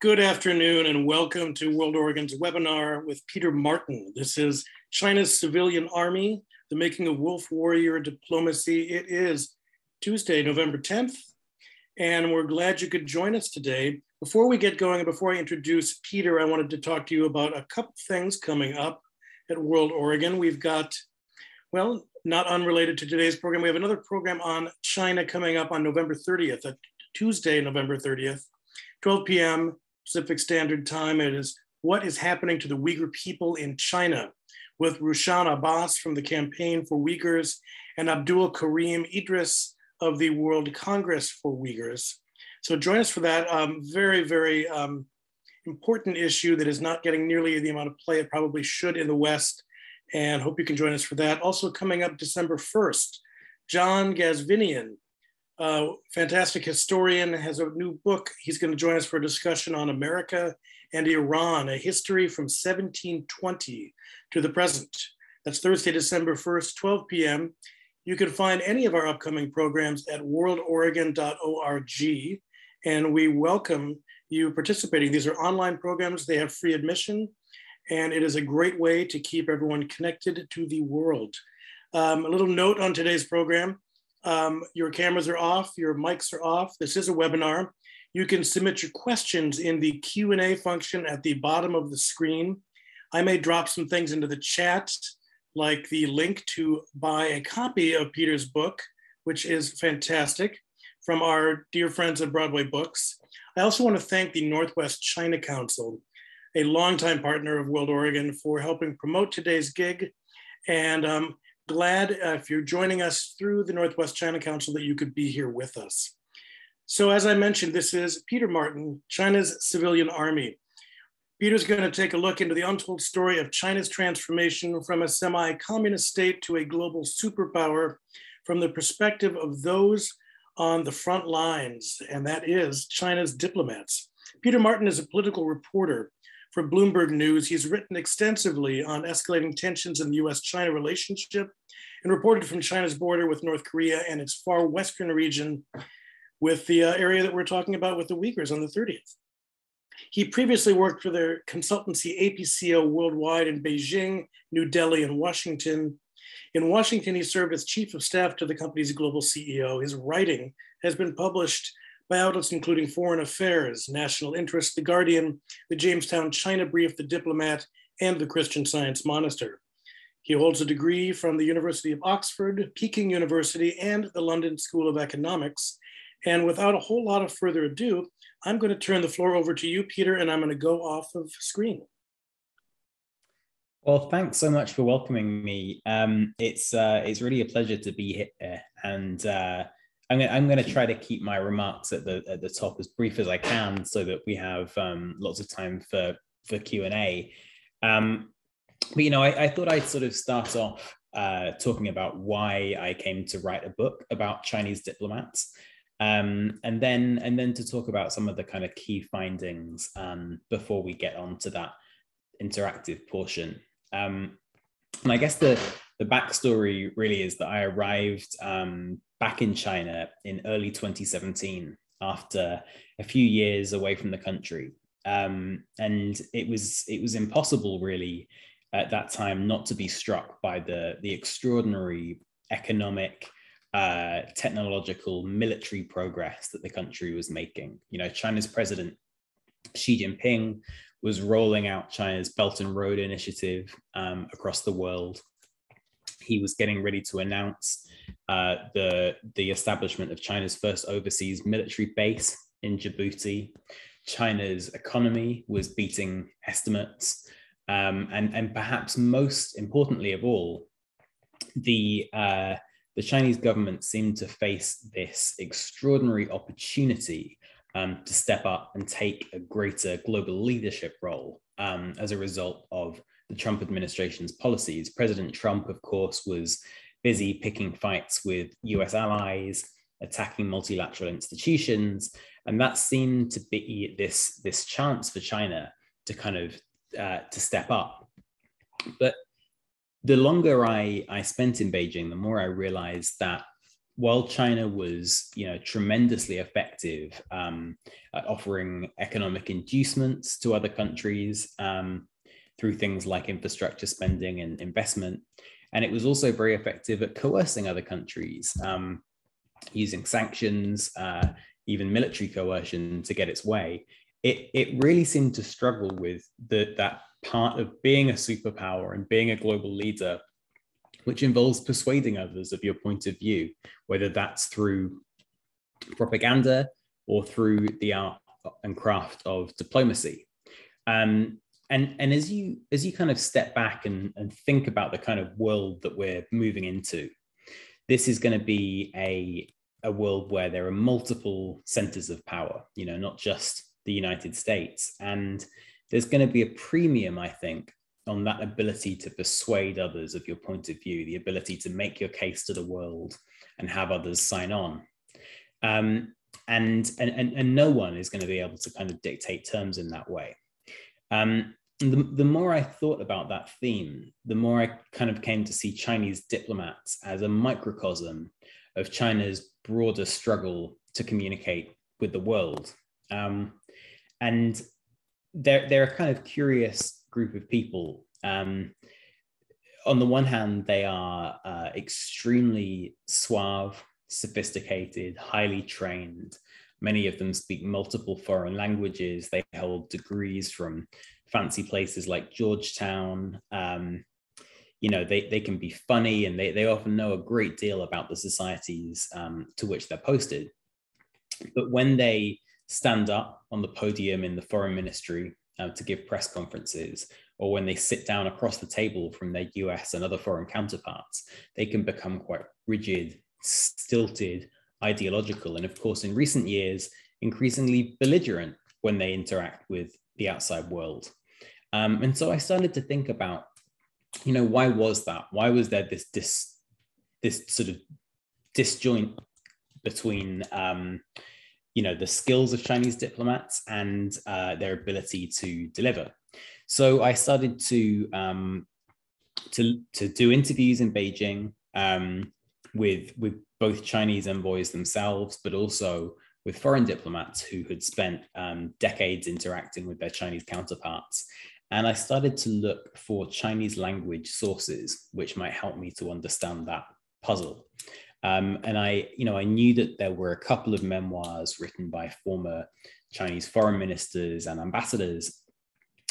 Good afternoon and welcome to World Oregon's webinar with Peter Martin. This is China's Civilian Army, the making of wolf warrior diplomacy. It is Tuesday, November 10th, and we're glad you could join us today. Before we get going and before I introduce Peter, I wanted to talk to you about a couple things coming up at World Oregon. We've got, well, not unrelated to today's program, we have another program on China coming up on November 30th, Tuesday, November 30th, 12 p.m. Pacific Standard Time. It is What is Happening to the Uyghur People in China with Rushan Abbas from the Campaign for Uyghurs and Abdul Karim Idris of the World Congress for Uyghurs. So join us for that um, very, very um, important issue that is not getting nearly the amount of play it probably should in the West. And hope you can join us for that. Also coming up December 1st, John Ghazvinian uh, fantastic historian, has a new book. He's going to join us for a discussion on America and Iran, a history from 1720 to the present. That's Thursday, December 1st, 12 p.m. You can find any of our upcoming programs at worldoregon.org, and we welcome you participating. These are online programs, they have free admission, and it is a great way to keep everyone connected to the world. Um, a little note on today's program um, your cameras are off, your mics are off. This is a webinar. You can submit your questions in the Q&A function at the bottom of the screen. I may drop some things into the chat, like the link to buy a copy of Peter's book, which is fantastic, from our dear friends at Broadway Books. I also want to thank the Northwest China Council, a longtime partner of World Oregon, for helping promote today's gig. And um, glad uh, if you're joining us through the Northwest China Council that you could be here with us. So as I mentioned, this is Peter Martin, China's civilian army. Peter's going to take a look into the untold story of China's transformation from a semi-communist state to a global superpower from the perspective of those on the front lines, and that is China's diplomats. Peter Martin is a political reporter for Bloomberg News. He's written extensively on escalating tensions in the US China relationship and reported from China's border with North Korea and its far western region with the uh, area that we're talking about with the Uyghurs on the 30th. He previously worked for their consultancy APCO worldwide in Beijing, New Delhi, and Washington. In Washington, he served as chief of staff to the company's global CEO. His writing has been published by outlets including Foreign Affairs, National Interest, The Guardian, the Jamestown China Brief, The Diplomat, and the Christian Science Monitor. He holds a degree from the University of Oxford, Peking University, and the London School of Economics. And without a whole lot of further ado, I'm going to turn the floor over to you, Peter, and I'm going to go off of screen. Well, thanks so much for welcoming me. Um, it's uh, it's really a pleasure to be here, and uh, I'm gonna, I'm going to try to keep my remarks at the at the top as brief as I can, so that we have um, lots of time for for Q and A. Um, but you know, I, I, thought I'd sort of start off uh, talking about why I came to write a book about Chinese diplomats, um, and then and then to talk about some of the kind of key findings um, before we get on to that interactive portion. Um, and I guess the the backstory really is that I arrived um, back in China in early 2017 after a few years away from the country. Um, and it was it was impossible really at that time not to be struck by the the extraordinary economic uh, technological military progress that the country was making you know china's president xi jinping was rolling out china's belt and road initiative um, across the world he was getting ready to announce uh, the, the establishment of China's first overseas military base in Djibouti. China's economy was beating estimates. Um, and, and perhaps most importantly of all, the, uh, the Chinese government seemed to face this extraordinary opportunity um, to step up and take a greater global leadership role um, as a result of the Trump administration's policies. President Trump, of course, was busy picking fights with US allies, attacking multilateral institutions. And that seemed to be this, this chance for China to kind of uh, to step up. But the longer I, I spent in Beijing, the more I realized that while China was, you know, tremendously effective um, at offering economic inducements to other countries um, through things like infrastructure spending and investment. And it was also very effective at coercing other countries um, using sanctions, uh, even military coercion to get its way. It, it really seemed to struggle with the, that part of being a superpower and being a global leader which involves persuading others of your point of view, whether that's through propaganda or through the art and craft of diplomacy. Um, and, and as you as you kind of step back and, and think about the kind of world that we're moving into, this is going to be a, a world where there are multiple centers of power, you know, not just the United States. And there's going to be a premium, I think, on that ability to persuade others of your point of view, the ability to make your case to the world and have others sign on. Um, and, and, and, no one is going to be able to kind of dictate terms in that way. Um, the, the more I thought about that theme, the more I kind of came to see Chinese diplomats as a microcosm of China's broader struggle to communicate with the world. Um, and they're, they're a kind of curious group of people. Um, on the one hand, they are uh, extremely suave, sophisticated, highly trained. Many of them speak multiple foreign languages. They hold degrees from fancy places like Georgetown. Um, you know, they, they can be funny and they, they often know a great deal about the societies um, to which they're posted. But when they stand up on the podium in the foreign ministry uh, to give press conferences, or when they sit down across the table from their US and other foreign counterparts, they can become quite rigid, stilted, ideological, and of course, in recent years, increasingly belligerent when they interact with the outside world. Um, and so I started to think about, you know, why was that? Why was there this this this sort of disjoint between um, you know the skills of Chinese diplomats and uh, their ability to deliver. So I started to um, to to do interviews in Beijing um, with with both Chinese envoys themselves, but also with foreign diplomats who had spent um, decades interacting with their Chinese counterparts. And I started to look for Chinese language sources which might help me to understand that puzzle. Um, and I, you know, I knew that there were a couple of memoirs written by former Chinese foreign ministers and ambassadors.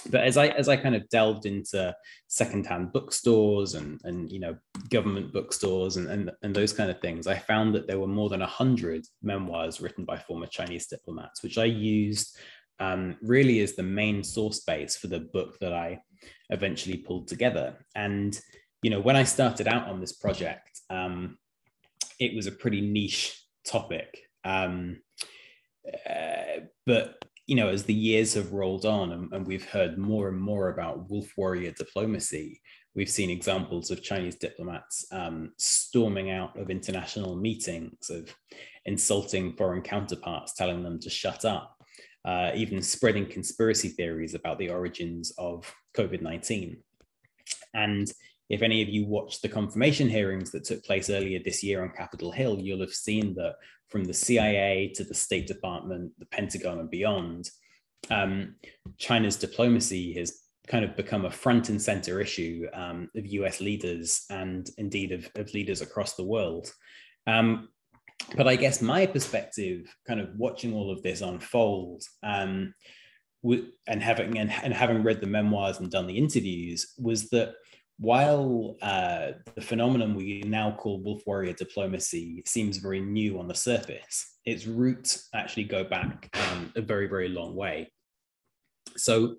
But as I as I kind of delved into secondhand bookstores and and you know government bookstores and, and and those kind of things, I found that there were more than hundred memoirs written by former Chinese diplomats, which I used um, really as the main source base for the book that I eventually pulled together. And you know, when I started out on this project, um, it was a pretty niche topic. Um, uh, but you know, as the years have rolled on and, and, we've heard more and more about wolf warrior diplomacy, we've seen examples of Chinese diplomats um, storming out of international meetings, of insulting foreign counterparts, telling them to shut up, uh, even spreading conspiracy theories about the origins of COVID 19. And if any of you watched the confirmation hearings that took place earlier this year on Capitol Hill, you'll have seen that from the CIA to the State Department, the Pentagon, and beyond, um, China's diplomacy has kind of become a front and center issue um, of US leaders and indeed of, of leaders across the world. Um, but I guess my perspective, kind of watching all of this unfold, um, and having and, and having read the memoirs and done the interviews, was that while uh, the phenomenon we now call wolf warrior diplomacy seems very new on the surface, its roots actually go back um, a very, very long way. So,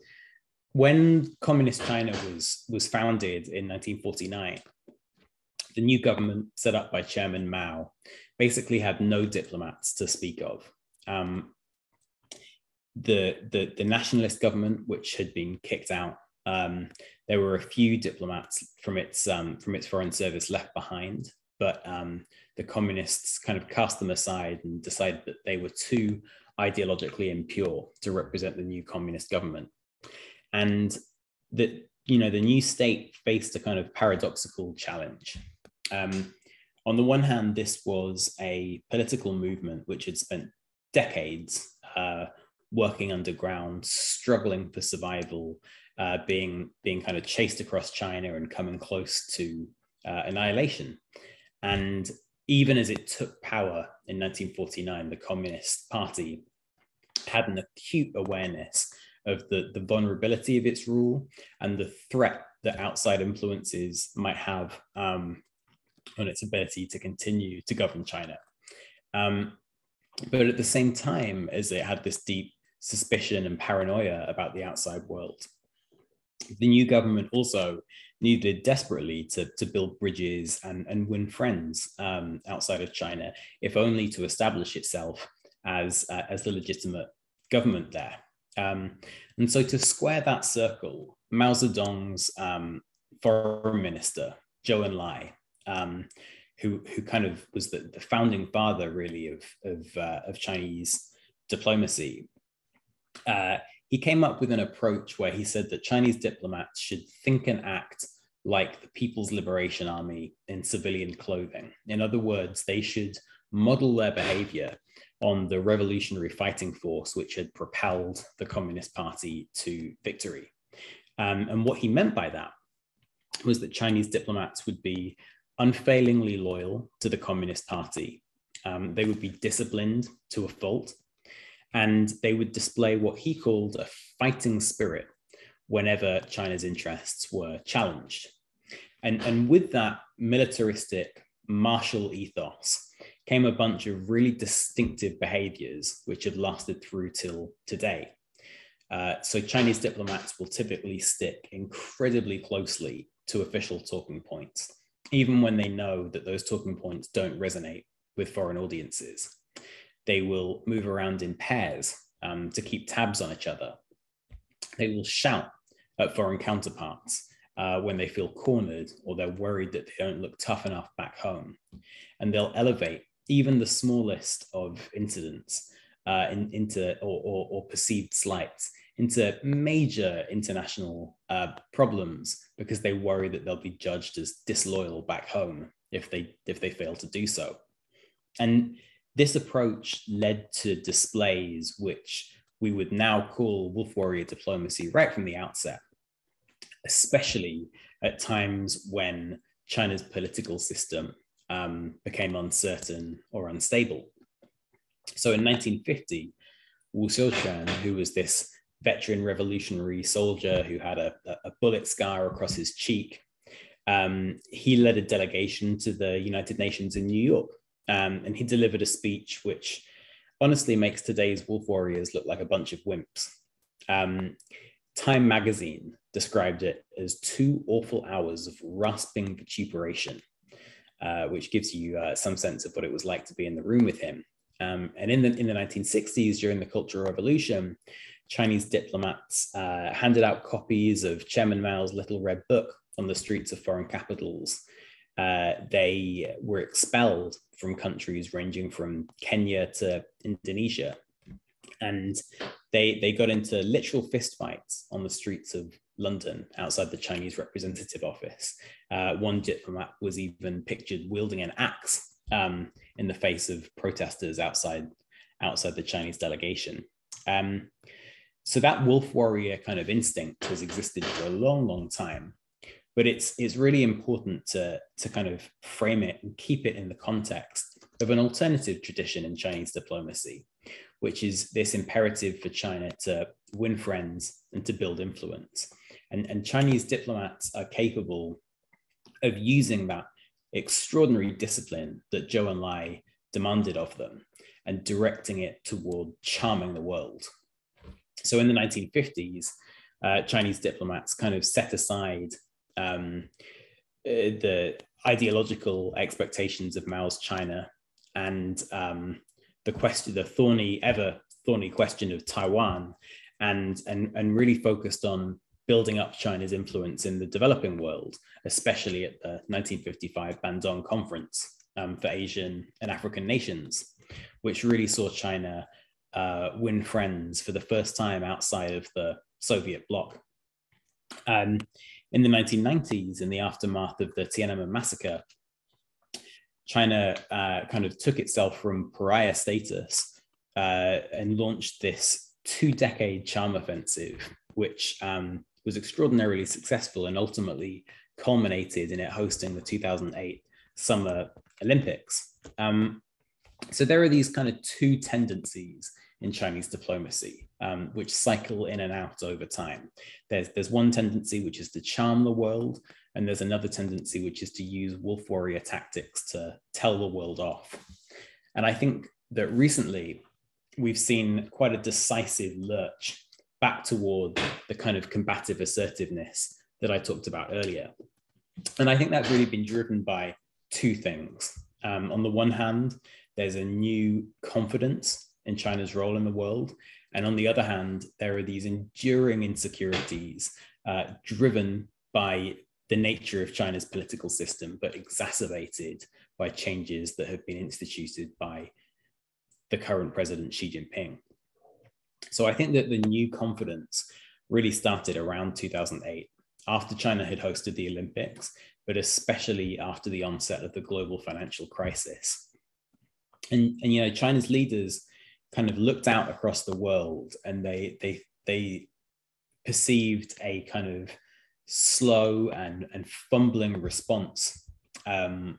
when communist China was, was founded in 1949, the new government set up by Chairman Mao basically had no diplomats to speak of. Um, the, the, the nationalist government, which had been kicked out um, there were a few diplomats from its um, from its foreign service left behind, but um, the communists kind of cast them aside and decided that they were too ideologically impure to represent the new communist government, and that you know the new state faced a kind of paradoxical challenge. Um, on the one hand, this was a political movement which had spent decades uh, working underground, struggling for survival, uh, being being kind of chased across China and coming close to uh, annihilation. And even as it took power in 1949, the Communist Party had an acute awareness of the, the vulnerability of its rule and the threat that outside influences might have um, on its ability to continue to govern China. Um, but at the same time as it had this deep suspicion and paranoia about the outside world, the new government also needed desperately to, to build bridges and, and win friends um, outside of China, if only to establish itself as, uh, as the legitimate government there. Um, and so to square that circle, Mao Zedong's um, foreign minister, Zhou Enlai, um, who, who kind of was the, the founding father really of, of, uh, of Chinese diplomacy, uh, he came up with an approach where he said that Chinese diplomats should think and act like the People's Liberation Army in civilian clothing. In other words, they should model their behavior on the revolutionary fighting force which had propelled the Communist Party to victory. Um, and what he meant by that was that Chinese diplomats would be unfailingly loyal to the Communist Party. Um, they would be disciplined to a fault, and they would display what he called a fighting spirit whenever China's interests were challenged. And, and with that militaristic martial ethos came a bunch of really distinctive behaviors which have lasted through till today. Uh, so Chinese diplomats will typically stick incredibly closely to official talking points, even when they know that those talking points don't resonate with foreign audiences. They will move around in pairs um, to keep tabs on each other. They will shout at foreign counterparts uh, when they feel cornered or they're worried that they don't look tough enough back home. And they'll elevate even the smallest of incidents uh, in, into or, or, or, perceived slights into major international uh, problems because they worry that they'll be judged as disloyal back home if they if they fail to do so. And this approach led to displays which we would now call wolf warrior diplomacy right from the outset, especially at times when China's political system um, became uncertain or unstable. So in 1950, Wu Xiuquan, who was this veteran revolutionary soldier who had a, a bullet scar across his cheek, um, he led a delegation to the United Nations in New York. Um, and he delivered a speech which honestly makes today's wolf warriors look like a bunch of wimps. Um, Time magazine described it as two awful hours of rasping vituperation uh, which gives you uh, some sense of what it was like to be in the room with him. Um, and in the, in the 1960s, during the Cultural Revolution, Chinese diplomats uh, handed out copies of Chairman Mao's Little Red Book on the streets of foreign capitals. Uh, they were expelled from countries ranging from Kenya to Indonesia. And they, they got into literal fistfights on the streets of London outside the Chinese representative office. Uh, one diplomat was even pictured wielding an axe um, in the face of protesters outside outside the Chinese delegation. Um, so that wolf warrior kind of instinct has existed for a long, long time. But it's it's really important to to kind of frame it and keep it in the context of an alternative tradition in Chinese diplomacy, which is this imperative for China to win friends and to build influence. And, and Chinese diplomats are capable of using that extraordinary discipline that Zhou Enlai demanded of them and directing it toward charming the world. So in the 1950s, uh, Chinese diplomats kind of set aside um, uh, the ideological expectations of Mao's China and um, the question, the thorny, ever thorny question of Taiwan, and and and really focused on building up China's influence in the developing world, especially at the 1955 Bandung Conference um, for Asian and African nations, which really saw China uh, win friends for the first time outside of the Soviet bloc. Um, in the 1990s, in the aftermath of the Tiananmen massacre, China uh, kind of took itself from pariah status uh, and launched this two decade charm offensive, which um, was extraordinarily successful and ultimately culminated in it hosting the 2008 Summer Olympics. Um, so there are these kind of two tendencies in Chinese diplomacy, um, which cycle in and out over time. There's, there's one tendency which is to charm the world, and there's another tendency which is to use wolf warrior tactics to tell the world off. And I think that recently we've seen quite a decisive lurch back toward the kind of combative assertiveness that I talked about earlier. And I think that's really been driven by two things. Um, on the one hand, there's a new confidence in China's role in the world. And on the other hand, there are these enduring insecurities uh, driven by the nature of China's political system, but exacerbated by changes that have been instituted by the current president, Xi Jinping. So I think that the new confidence really started around 2008 after China had hosted the Olympics, but especially after the onset of the global financial crisis. And, and you know, China's leaders kind of looked out across the world and they they they perceived a kind of slow and, and fumbling response um,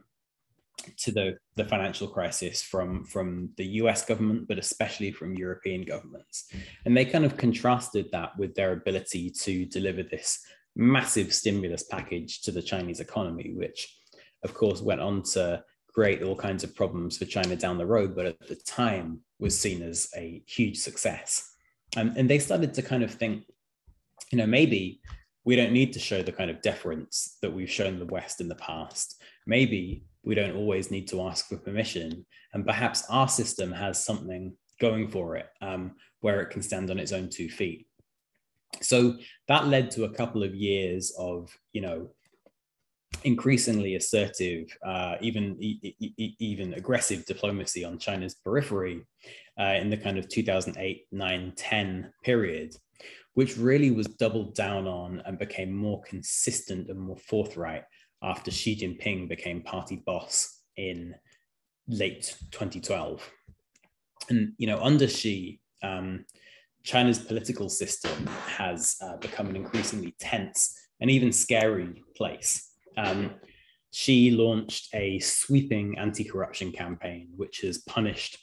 to the, the financial crisis from, from the US government, but especially from European governments. And they kind of contrasted that with their ability to deliver this massive stimulus package to the Chinese economy, which, of course, went on to create all kinds of problems for China down the road, but at the time was seen as a huge success. Um, and they started to kind of think, you know, maybe we don't need to show the kind of deference that we've shown the West in the past. Maybe we don't always need to ask for permission. And perhaps our system has something going for it um, where it can stand on its own two feet. So that led to a couple of years of, you know, increasingly assertive, uh, even e- e- even aggressive diplomacy on China's periphery uh, in the kind of 2008, 9, 10 period, which really was doubled down on and became more consistent and more forthright after Xi Jinping became party boss in late 2012. And you know, under Xi, um, China's political system has uh, become an increasingly tense and even scary place. Um, Xi launched a sweeping anti-corruption campaign, which has punished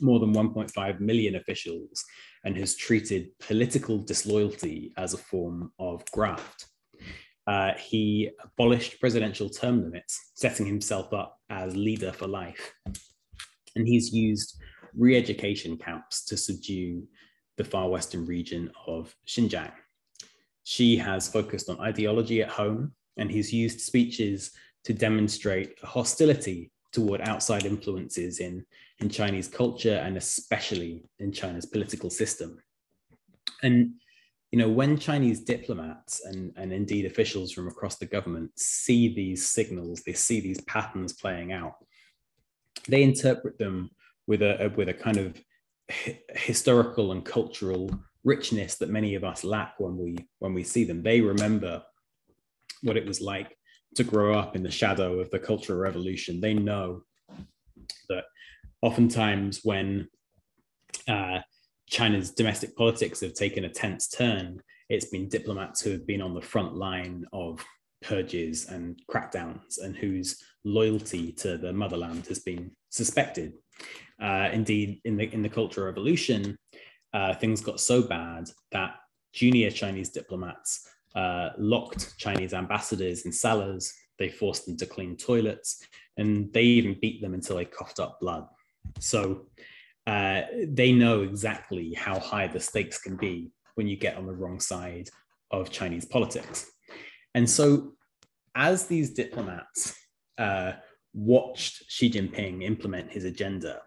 more than 1.5 million officials and has treated political disloyalty as a form of graft uh, he abolished presidential term limits, setting himself up as leader for life. And he's used re education camps to subdue the far western region of Xinjiang. Xi has focused on ideology at home, and he's used speeches to demonstrate hostility toward outside influences in, in Chinese culture and especially in China's political system. And you know, when Chinese diplomats and, and indeed officials from across the government see these signals, they see these patterns playing out, they interpret them with a, a with a kind of historical and cultural richness that many of us lack when we when we see them. They remember what it was like to grow up in the shadow of the Cultural Revolution. They know that oftentimes when uh, China's domestic politics have taken a tense turn, it's been diplomats who have been on the front line of purges and crackdowns and whose loyalty to the motherland has been suspected. Uh, indeed, in the in the Cultural Revolution, uh, things got so bad that junior Chinese diplomats uh, locked Chinese ambassadors in cellars. They forced them to clean toilets, and they even beat them until they coughed up blood. So uh, they know exactly how high the stakes can be when you get on the wrong side of Chinese politics. And so, as these diplomats uh, watched Xi Jinping implement his agenda,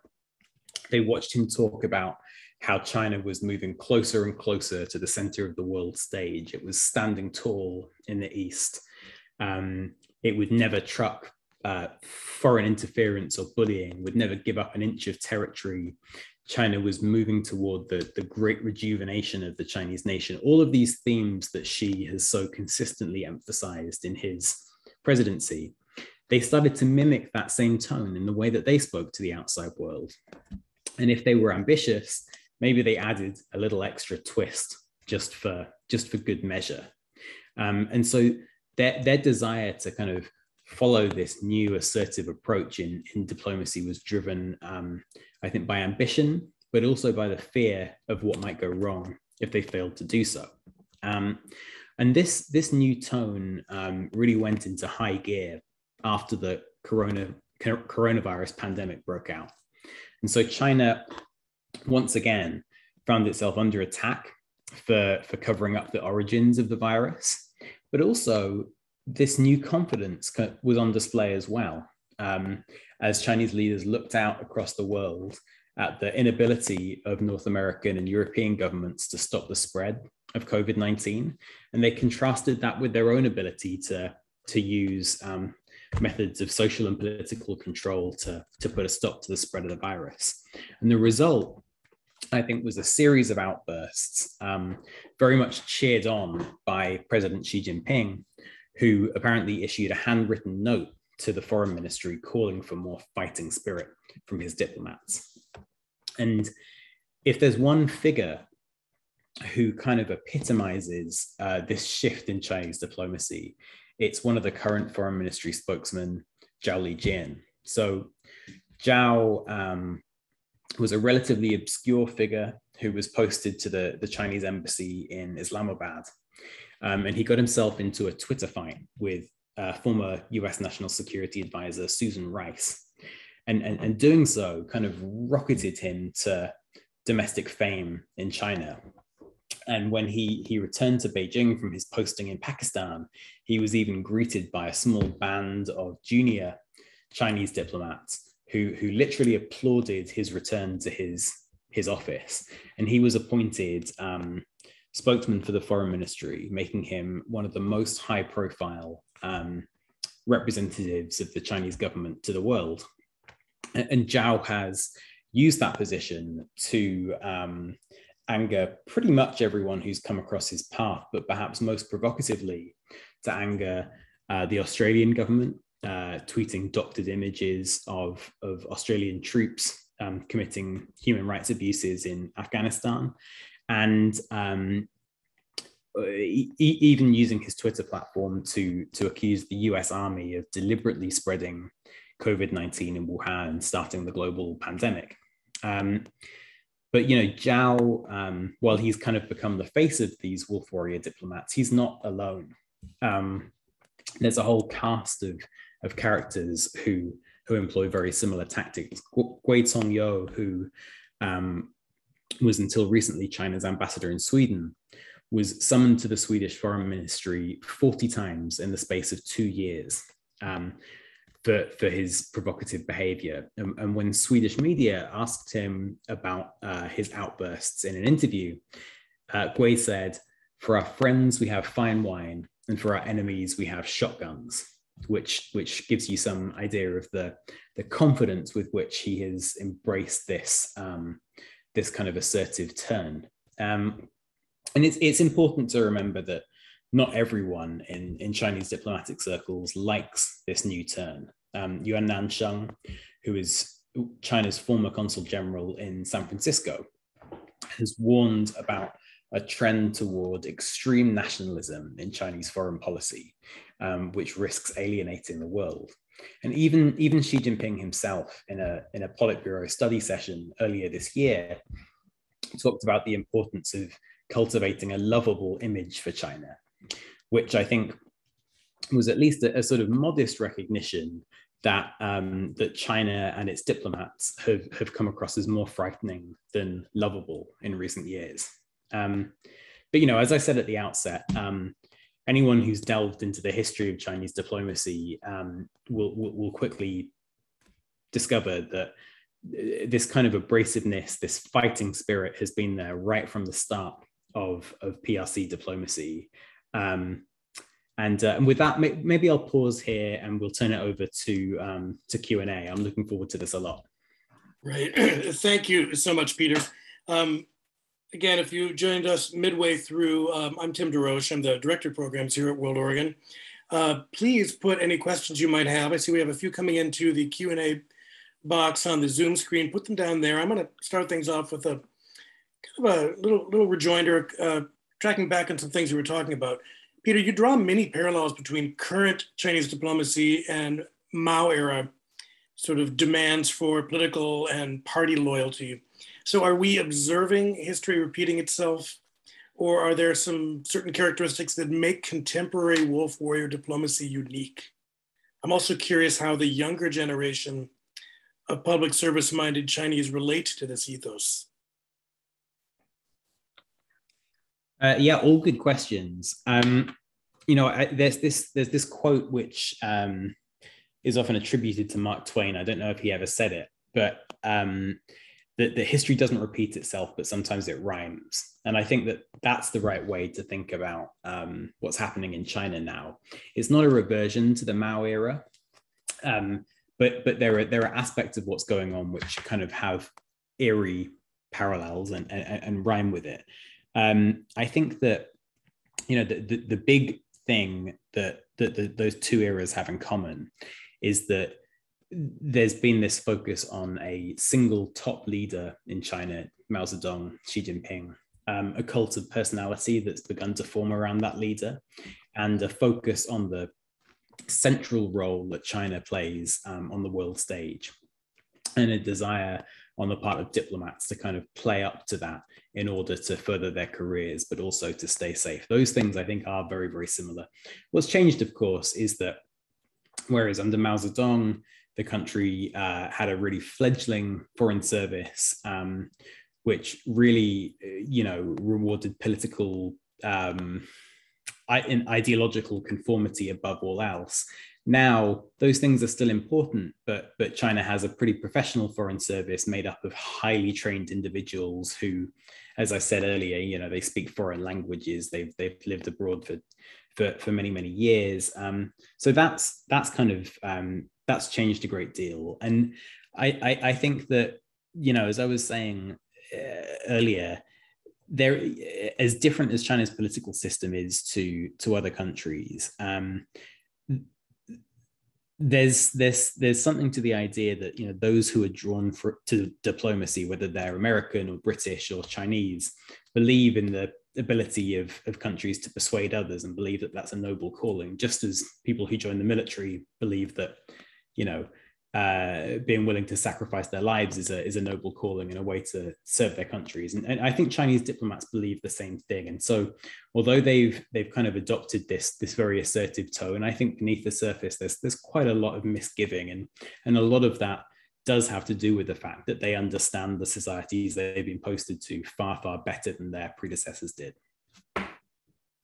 they watched him talk about how China was moving closer and closer to the center of the world stage. It was standing tall in the East. Um, it would never truck uh, foreign interference or bullying, would never give up an inch of territory. China was moving toward the, the great rejuvenation of the Chinese nation. All of these themes that Xi has so consistently emphasized in his presidency, they started to mimic that same tone in the way that they spoke to the outside world. And if they were ambitious, maybe they added a little extra twist just for just for good measure. Um, and so their, their desire to kind of follow this new assertive approach in, in diplomacy was driven, um, I think, by ambition, but also by the fear of what might go wrong if they failed to do so. Um, and this, this new tone um, really went into high gear after the corona, coronavirus pandemic broke out. And so China, once again, found itself under attack for, for covering up the origins of the virus, but also this new confidence was on display as well um, as Chinese leaders looked out across the world at the inability of North American and European governments to stop the spread of COVID 19. And they contrasted that with their own ability to, to use um, methods of social and political control to, to put a stop to the spread of the virus. And the result, I think, was a series of outbursts, um, very much cheered on by President Xi Jinping, who apparently issued a handwritten note to the foreign ministry calling for more fighting spirit from his diplomats. And if there's one figure who kind of epitomizes uh, this shift in Chinese diplomacy, it's one of the current foreign ministry spokesmen, Zhao Lijian. So Zhao um, was a relatively obscure figure who was posted to the, the Chinese embassy in Islamabad um, and he got himself into a Twitter fight with uh, former US National Security Advisor Susan Rice. And, and, and doing so kind of rocketed him to domestic fame in China. And when he, he returned to Beijing from his posting in Pakistan, he was even greeted by a small band of junior Chinese diplomats who, who literally applauded his return to his, his office. And he was appointed um, spokesman for the foreign ministry, making him one of the most high profile um, representatives of the Chinese government to the world. And Zhao has used that position to um, anger pretty much everyone who's come across his path, but perhaps most provocatively to anger uh, the Australian government, uh, tweeting doctored images of, of Australian troops um, committing human rights abuses in Afghanistan, and um, e- even using his Twitter platform to to accuse the U.S. Army of deliberately spreading COVID nineteen in Wuhan, and starting the global pandemic. Um, but you know, Zhao, um, while he's kind of become the face of these wolf warrior diplomats, he's not alone. Um, there's a whole cast of of characters who who employ very similar tactics. Gui Congyou, who um, was until recently China's ambassador in Sweden, was summoned to the Swedish Foreign Ministry 40 times in the space of two years um, for, for his provocative behavior. And, and, when Swedish media asked him about uh, his outbursts in an interview, uh, Gui said, For our friends, we have fine wine, and for our enemies, we have shotguns. Which, which gives you some idea of the, the confidence with which he has embraced this um, this kind of assertive turn. Um, and it's, it's important to remember that not everyone in, in Chinese diplomatic circles likes this new turn. Um, Yuan Nansheng, who is China's former consul general in San Francisco, has warned about a trend toward extreme nationalism in Chinese foreign policy, um, which risks alienating the world. And even, even Xi Jinping himself, in a, in a Politburo study session earlier this year, talked about the importance of cultivating a lovable image for China, which I think was at least a, a sort of modest recognition that um, that China and its diplomats have, have come across as more frightening than lovable in recent years. Um, but you know, as I said at the outset, um, anyone who's delved into the history of Chinese diplomacy um, will, will, will quickly discover that this kind of abrasiveness, this fighting spirit, has been there right from the start of, of PRC diplomacy. Um, and, uh, and with that, may, maybe I'll pause here and we'll turn it over to, um, to Q&A. I'm looking forward to this a lot. Right. Thank you so much, Peter. Um, again, if you joined us midway through, um, I'm Tim DeRoche. I'm the Director of Programs here at World Oregon. Uh, please put any questions you might have. I see we have a few coming into the Q&A box on the Zoom screen. Put them down there. I'm going to start things off with a kind of a little little rejoinder, uh, tracking back on some things you were talking about. Peter, you draw many parallels between current Chinese diplomacy and Mao era sort of demands for political and party loyalty. So, are we observing history repeating itself, or are there some certain characteristics that make contemporary wolf warrior diplomacy unique? I'm also curious how the younger generation of public service minded Chinese relate to this ethos. Uh, yeah, all good questions. Um, you know, I, there's this there's this quote which um, is often attributed to Mark Twain. I don't know if he ever said it, but um, that the history doesn't repeat itself, but sometimes it rhymes. And I think that that's the right way to think about um, what's happening in China now. It's not a reversion to the Mao era, um, but but there are there are aspects of what's going on which kind of have eerie parallels and and, and rhyme with it. Um, I think that you know the, the, the big thing that that the, those two eras have in common is that there's been this focus on a single top leader in China, Mao Zedong, Xi Jinping, um, a cult of personality that's begun to form around that leader, and a focus on the central role that China plays um, on the world stage, and a desire on the part of diplomats to kind of play up to that in order to further their careers, but also to stay safe. Those things I think are very, very similar. What's changed, of course, is that whereas under Mao Zedong, the country uh, had a really fledgling foreign service, um, which really, you know, rewarded political um, in ideological conformity above all else. Now, those things are still important, but but China has a pretty professional foreign service made up of highly trained individuals who, as I said earlier, you know, they speak foreign languages. They've they've lived abroad for for, for many many years. Um, so that's that's kind of um, that's changed a great deal, and I, I I think that you know, as I was saying uh, earlier, there as different as China's political system is to to other countries. Um, there's there's there's something to the idea that you know those who are drawn for, to diplomacy, whether they're American or British or Chinese, believe in the ability of, of countries to persuade others and believe that that's a noble calling, just as people who join the military believe that you know uh, being willing to sacrifice their lives is a, is a noble calling and a way to serve their countries. And, and, I think Chinese diplomats believe the same thing. And so, although they've they've kind of adopted this this very assertive tone, I think beneath the surface there's there's quite a lot of misgiving, and and a lot of that does have to do with the fact that they understand the societies they've been posted to far far better than their predecessors did.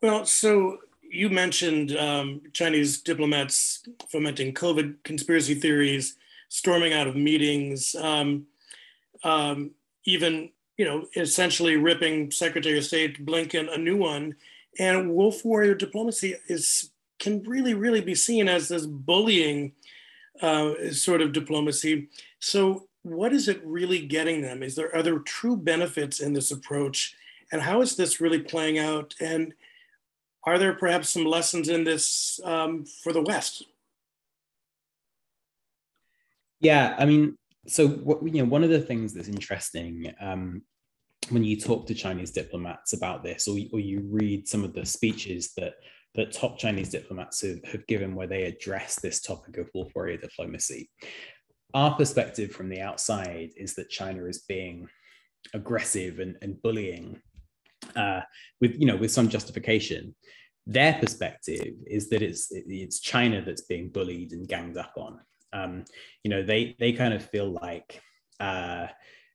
Well, so you mentioned um, Chinese diplomats fomenting COVID conspiracy theories storming out of meetings, um, um, even you know essentially ripping Secretary of State Blinken a new one. And wolf warrior diplomacy is can really really be seen as this bullying uh, sort of diplomacy. So what is it really getting them? Is there are there true benefits in this approach? And how is this really playing out? And are there perhaps some lessons in this um, for the West? Yeah, I mean, so what, you know, one of the things that's interesting um, when you talk to Chinese diplomats about this, or, or you read some of the speeches that that top Chinese diplomats have, have given where they address this topic of wolf warrior diplomacy. Our perspective from the outside is that China is being aggressive and, and bullying uh, with you know with some justification. Their perspective is that it's it's China that's being bullied and ganged up on, um, you know, they they kind of feel like uh,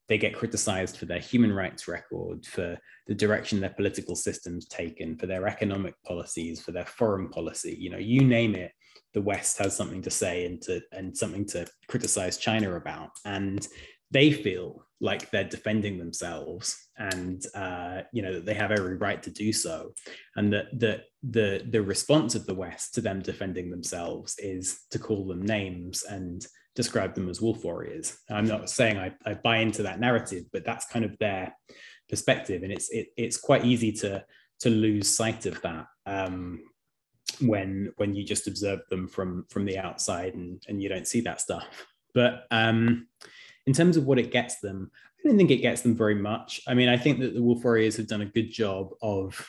they get criticized for their human rights record, for the direction their political systems taken, for their economic policies, for their foreign policy. You know, you name it, the West has something to say and to and something to criticize China about. And they feel like they're defending themselves and uh, you know that they have every right to do so. And that the, the the response of the west to them defending themselves is to call them names and describe them as wolf warriors. I'm not saying i, I buy into that narrative but that's kind of their perspective. And it's it, it's quite easy to to lose sight of that um, when when you just observe them from from the outside and and you don't see that stuff. But um, in terms of what it gets them, I don't think it gets them very much. I mean, I think that the Wolf Warriors have done a good job of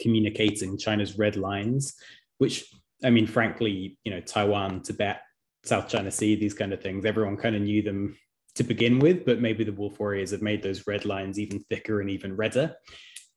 communicating China's red lines, which I mean, frankly, you know, Taiwan, Tibet, South China Sea, these kind of things, everyone kind of knew them to begin with, but maybe the Wolf Warriors have made those red lines even thicker and even redder.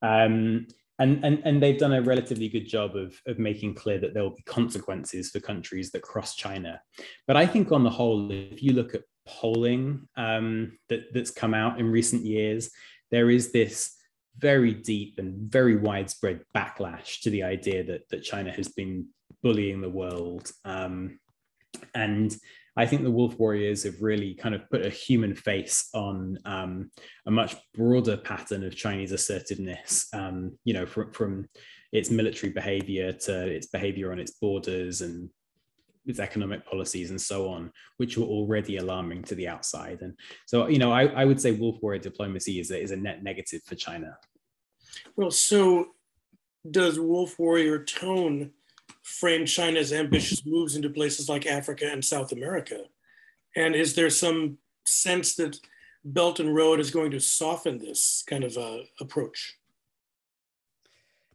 Um, and, and, and they've done a relatively good job of, of making clear that there will be consequences for countries that cross China. But I think on the whole, if you look at polling um, that, that's come out in recent years, there is this very deep and very widespread backlash to the idea that, that China has been bullying the world. Um, and I think the Wolf Warriors have really kind of put a human face on um, a much broader pattern of Chinese assertiveness, um, you know, from, from its military behavior to its behavior on its borders and its economic policies and so on, which were already alarming to the outside. And so, you know, I, I would say wolf warrior diplomacy is a, is a net negative for China. Well, so does wolf warrior tone frame China's ambitious moves into places like Africa and South America? And is there some sense that Belt and Road is going to soften this kind of uh, approach?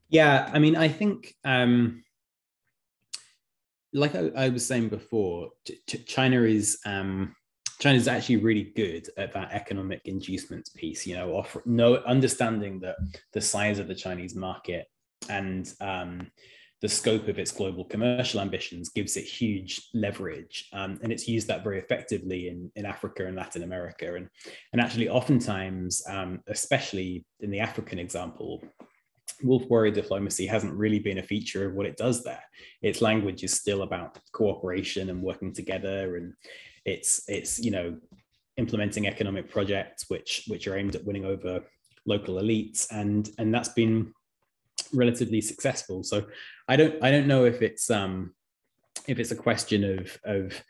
Yeah, I mean, I think, um, like I, I, was saying before, Ch- China is um, China is actually really good at that economic inducements piece. You know, offer, no understanding that the size of the Chinese market and um, the scope of its global commercial ambitions gives it huge leverage. Um, and it's used that very effectively in, in Africa and Latin America. And, and actually, oftentimes, um, especially in the African example, wolf warrior diplomacy hasn't really been a feature of what it does there. Its language is still about cooperation and working together. And it's, it's you know, implementing economic projects which, which are aimed at winning over local elites. And, and that's been relatively successful. So I don't I don't know if it's um, if it's a question of of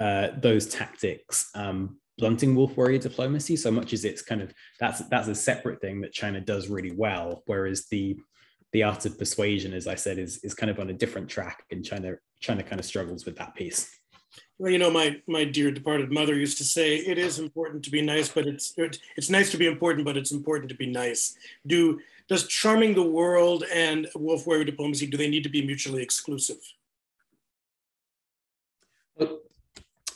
uh, those tactics um, blunting wolf warrior diplomacy so much as it's kind of that's that's a separate thing that China does really well, whereas the the art of persuasion, as I said, is is kind of on a different track, and China China kind of struggles with that piece. Well, you know, my my dear departed mother used to say, "It is important to be nice, but it's it's nice to be important, but it's important to be nice." Do does charming the world and wolf warrior diplomacy do they need to be mutually exclusive?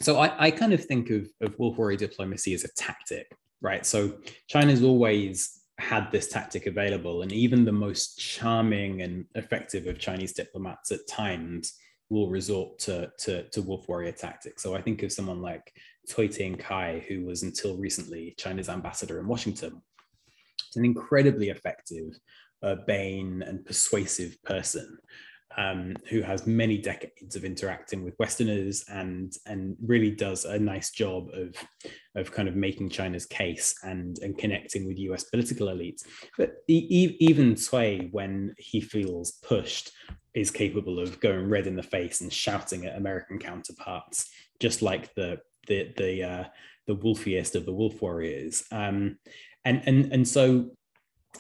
So I, I kind of think of, of wolf warrior diplomacy as a tactic, right? So China's always had this tactic available, and even the most charming and effective of Chinese diplomats at times will resort to, to, to wolf warrior tactics. So I think of someone like Cui Tiankai, who was until recently China's ambassador in Washington. It's an incredibly effective, urbane, and persuasive person um, who has many decades of interacting with Westerners and and really does a nice job of of kind of making China's case and and connecting with U.S. political elites. But even Cui, when he feels pushed, is capable of going red in the face and shouting at American counterparts, just like the the the uh, the wolfiest of the wolf warriors. Um, and and and so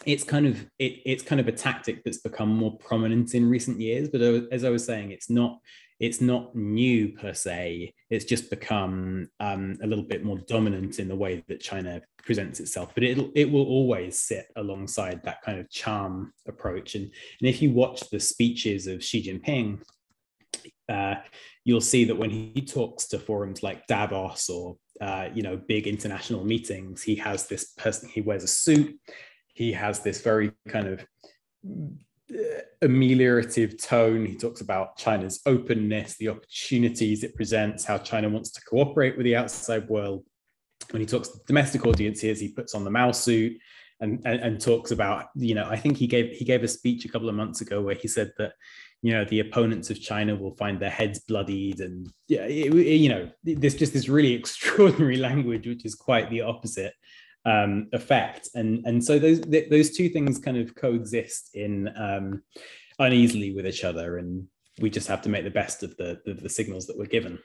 it's kind of it, it's kind of a tactic that's become more prominent in recent years but as i was saying it's not it's not new per se. It's just become um, a little bit more dominant in the way that china presents itself but it'll, it will always sit alongside that kind of charm approach. And and if you watch the speeches of xi jinping uh, you'll see that when he talks to forums like davos or uh, you know big international meetings he has this person he wears a suit he has this very kind of uh, ameliorative tone. He talks about china's openness the opportunities it presents how china wants to cooperate with the outside world. When he talks to domestic audiences he puts on the mao suit and, and, and talks about you know i think he gave he gave a speech a couple of months ago where he said that you know the opponents of China will find their heads bloodied, and yeah, it, it, you know there's just this really extraordinary language, which is quite the opposite um, effect, and and so those th- those two things kind of coexist in um, uneasily with each other, and we just have to make the best of the the, the signals that we're given.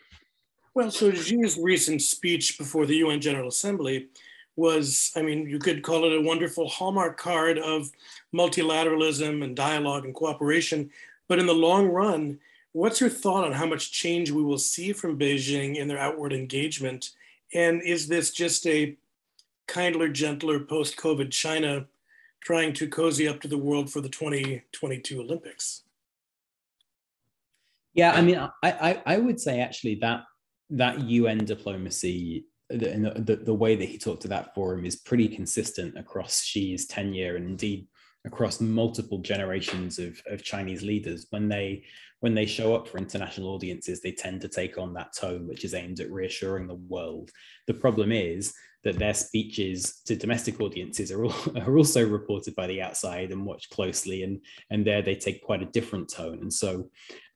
Well, so Xi's recent speech before the UN General Assembly was, I mean, you could call it a wonderful hallmark card of multilateralism and dialogue and cooperation but in the long run, What's your thought on how much change we will see from Beijing in their outward engagement? And is this just a kinder, gentler post COVID China trying to cozy up to the world for the 2022 Olympics? Yeah, I mean, I, I, I would say actually that that UN diplomacy the, the, the way that he talked to that forum is pretty consistent across Xi's tenure and indeed across multiple generations of, of Chinese leaders. When they when they show up for international audiences, they tend to take on that tone, which is aimed at reassuring the world. The problem is that their speeches to domestic audiences are, all, are also reported by the outside and watched closely, and and there they take quite a different tone. And so,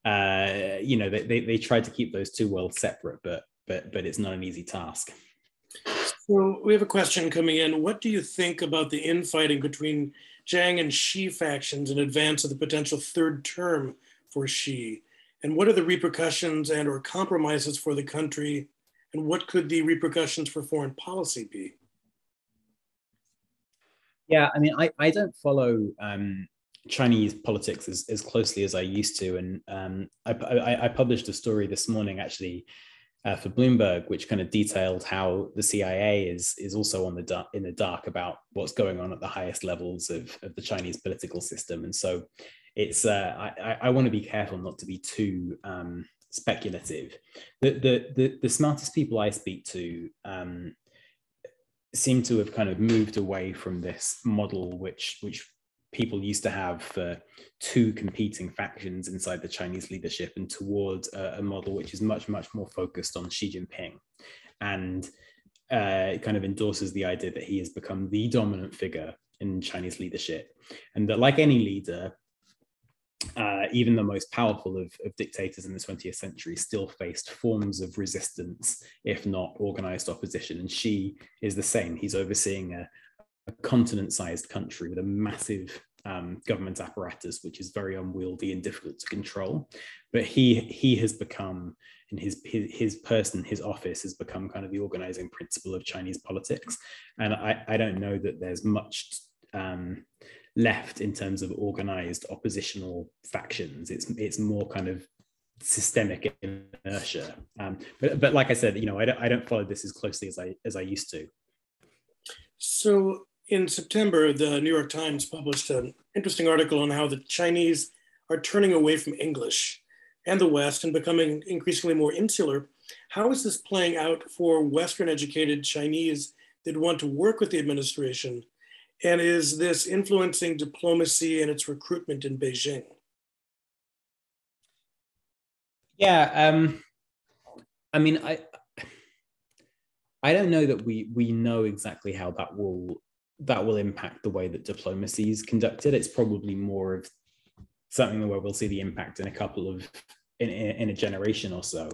uh, you know, they, they they try to keep those two worlds separate, but but but it's not an easy task. So we have a question coming in. What do you think about the infighting between Jiang and Xi factions in advance of the potential third term for Xi? And what are the repercussions and or compromises for the country? And what could the repercussions for foreign policy be? Yeah, I mean, I, I don't follow um, Chinese politics as, as closely as I used to. And um, I, I, I, published a story this morning actually uh, for Bloomberg, which kind of detailed how the CIA is is also on the in the dark about what's going on at the highest levels of, of the Chinese political system. And so, it's uh, I, I want to be careful not to be too um, speculative. The, the, the the smartest people I speak to um, seem to have kind of moved away from this model, which which people used to have for two competing factions inside the Chinese leadership and towards a, a model which is much, much more focused on Xi Jinping and uh, kind of endorses the idea that he has become the dominant figure in Chinese leadership. And that, like any leader, uh, even the most powerful of, of, dictators in the 20th century still faced forms of resistance, if not organized opposition. And Xi is the same. He's overseeing a, a continent-sized country with a massive um, government apparatus, which is very unwieldy and difficult to control. But he he has become, in his, his his person, his office has become kind of the organizing principle of Chinese politics. And I, I don't know that there's much um, left in terms of organized oppositional factions. It's it's more kind of systemic inertia. Um, but but like I said, you know, I don't I don't follow this as closely as I as I used to. So in September, the New York Times published an interesting article on how the Chinese are turning away from English and the West and becoming increasingly more insular. How is this playing out for Western educated Chinese that want to work with the administration? And is this influencing diplomacy and its recruitment in Beijing? Yeah, um, I mean, I I don't know that we we know exactly how that will that will impact the way that diplomacy is conducted. It's probably more of something where we'll see the impact in a couple of in, in a generation or so.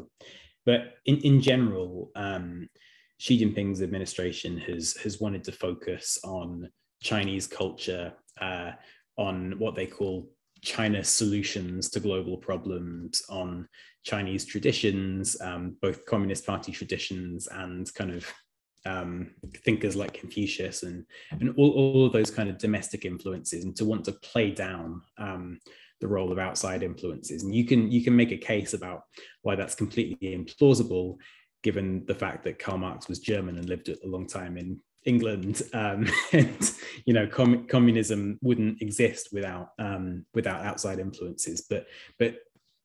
But in, in general, um, Xi Jinping's administration has has wanted to focus on Chinese culture, uh, on what they call China solutions to global problems, on Chinese traditions, um, both Communist Party traditions and kind of um, thinkers like Confucius and and all, all of those kind of domestic influences, and to want to play down um, the role of outside influences. And you can you can make a case about why that's completely implausible, given the fact that Karl Marx was German and lived a long time in England, um, and you know com- communism wouldn't exist without um, without outside influences. But but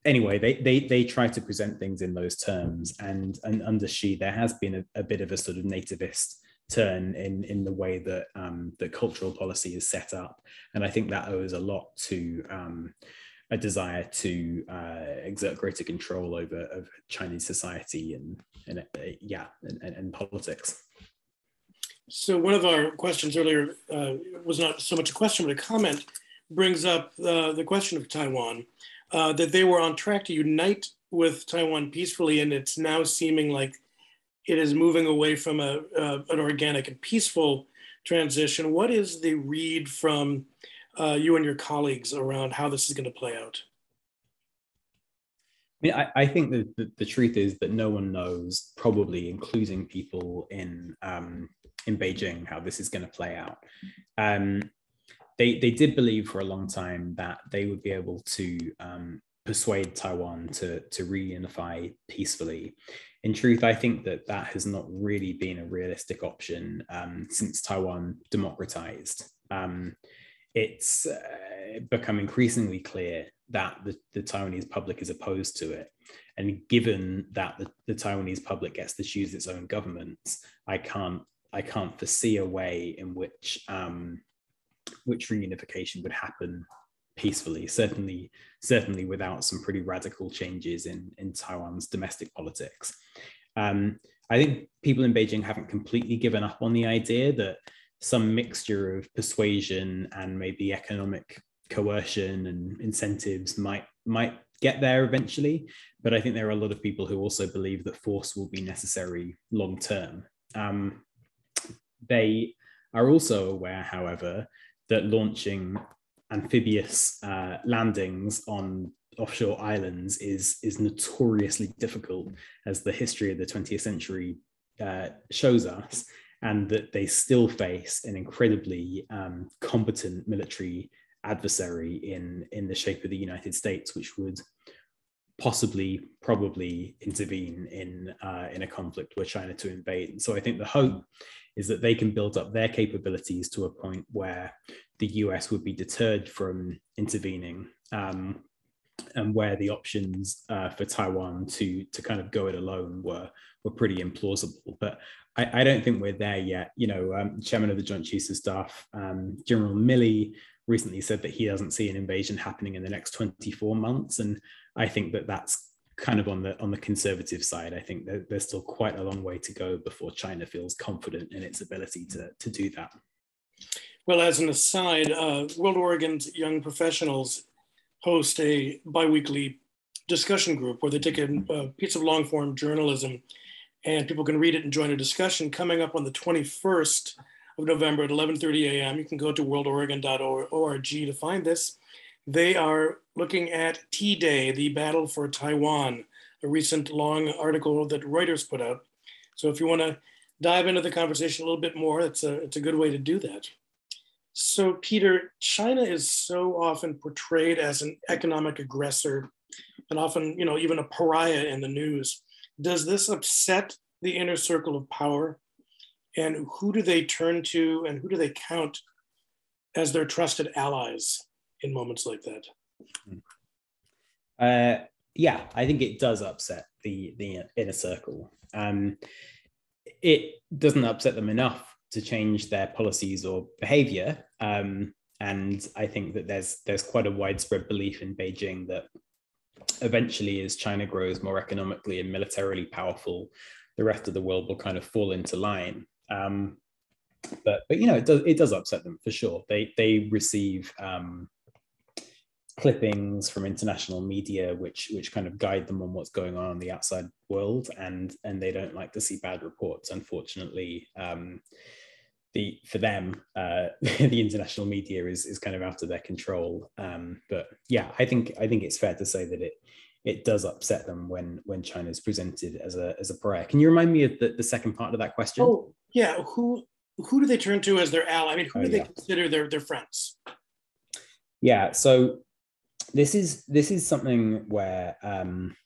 anyway, they, they they try to present things in those terms, and and under Xi, there has been a, a bit of a sort of nativist turn in in the way that um, cultural policy is set up, and I think that owes a lot to um, a desire to uh, exert greater control over, over Chinese society and and uh, yeah and, and, and, politics. So one of our questions earlier uh, was not so much a question but a comment brings up uh, the question of Taiwan uh, that they were on track to unite with Taiwan peacefully, and it's now seeming like it is moving away from a, an organic and peaceful transition. What is the read from uh, you and your colleagues around how this is going to play out? I mean, I, I think that the, the, truth is that no one knows, probably including people in um, in Beijing, how this is going to play out. Um, they they did believe for a long time that they would be able to um, persuade Taiwan to, to reunify peacefully. In truth, I think that that has not really been a realistic option um, since Taiwan democratized. Um, it's uh, become increasingly clear that the, the, Taiwanese public is opposed to it. And given that the, the Taiwanese public gets to choose its own governments, I can't I can't foresee a way in which um, which reunification would happen peacefully. Certainly, certainly without some pretty radical changes in in Taiwan's domestic politics. Um, I think people in Beijing haven't completely given up on the idea that some mixture of persuasion and maybe economic coercion and incentives might might get there eventually. But I think there are a lot of people who also believe that force will be necessary long term. Um, they are also aware, however, that launching amphibious uh, landings on offshore islands is is notoriously difficult, as the history of the 20th century uh, shows us, and that they still face an incredibly um, competent military adversary in in the shape of the United States, which would possibly probably intervene in uh, in a conflict were China to invade. And so I think the hope is that they can build up their capabilities to a point where the US would be deterred from intervening. Um, and where the options uh, for Taiwan to to kind of go it alone were were pretty implausible. But I, I don't think we're there yet. You know, um, Chairman of the Joint Chiefs of Staff, um, General Milley, recently said that he doesn't see an invasion happening in the next 24 months, and I think that that's kind of on the on the conservative side. I think that there's still quite a long way to go before China feels confident in its ability to to do that. Well, as an aside, uh, World Oregon's young professionals host a biweekly discussion group where they take a, a piece of long form journalism and people can read it and join a discussion coming up on the 21st of November at 11:30 a.m. You can go to worldoregon.org to find this. They are looking at T-Day, the battle for Taiwan, a recent long article that Reuters put out. So if you want to dive into the conversation a little bit more, it's a it's a good way to do that. So Peter, China is so often portrayed as an economic aggressor and often, you know, even a pariah in the news. Does this upset the inner circle of power? And who do they turn to and who do they count as their trusted allies in moments like that? Uh, yeah, I think it does upset the the inner circle. Um, it doesn't upset them enough to change their policies or behavior. Um, and I think that there's there's quite a widespread belief in Beijing that eventually, as China grows more economically and militarily powerful, the rest of the world will kind of fall into line. Um, but but you know it does it does upset them for sure. They they receive um, clippings from international media which which kind of guide them on what's going on in the outside world and and they don't like to see bad reports unfortunately. Um, the for them uh, the international media is is kind of out of their control. Um, but yeah i think i think it's fair to say that it it does upset them when when china's presented as a as a pariah can you remind me of the, the second part of that question? Oh yeah. Who who do they turn to as their ally? I mean who oh, do they yeah. consider their their friends? Yeah. So this is this is something where um,